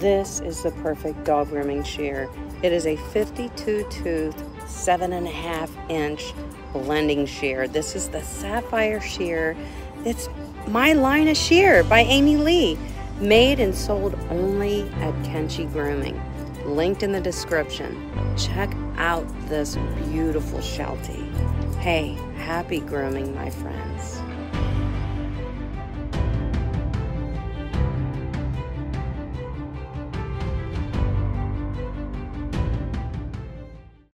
This is the perfect dog grooming shear. It is a 52 tooth, seven and a half inch blending shear. This is the Sapphire shear. It's my line of shear by Amy Leigh, made and sold only at Kenchii Grooming. Linked in the description. Check out this beautiful Sheltie. Hey, happy grooming, my friends.